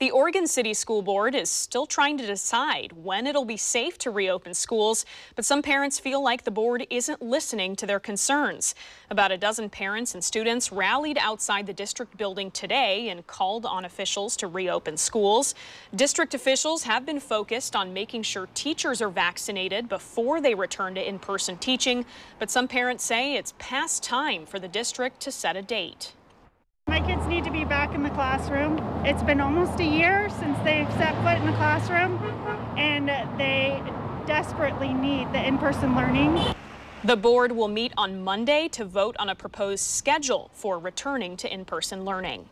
The Oregon City School Board is still trying to decide when it'll be safe to reopen schools, but some parents feel like the board isn't listening to their concerns. About a dozen parents and students rallied outside the district building today and called on officials to reopen schools. District officials have been focused on making sure teachers are vaccinated before they return to in-person teaching, but some parents say it's past time for the district to set a date. Kids need to be back in the classroom. It's been almost a year since they've set foot in the classroom, and they desperately need the in person learning. The board will meet on Monday to vote on a proposed schedule for returning to in person learning.